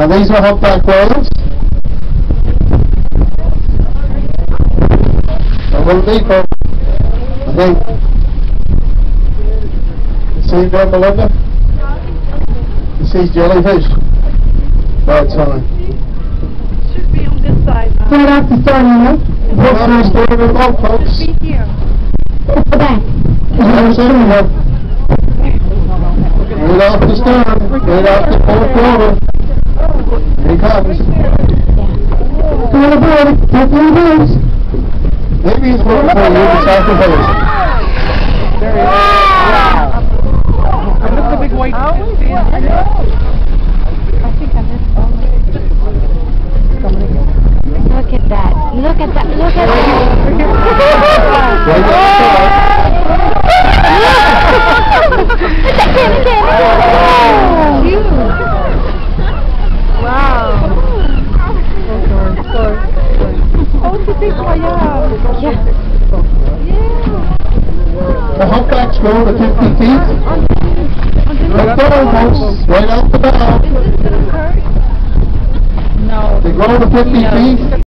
Now these are humpback whales. A little deeper. I think. You see there, Belinda? You see jellyfish? That's time. It should be on this side now. Right off the stern, you know? We're not storing the boat, folks. Be here. The back. Right off the stern, right off the port quarter. Aboard, take your boats. Maybe he's looking for you to sacrifice. And look the big white fish. Look at that, look at that, look at that. Right si big pa yan. The humpbacks grow to 50 feet. Right there, folks, right out the bow. No. They grow to 50 feet.